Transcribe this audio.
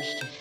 first. to.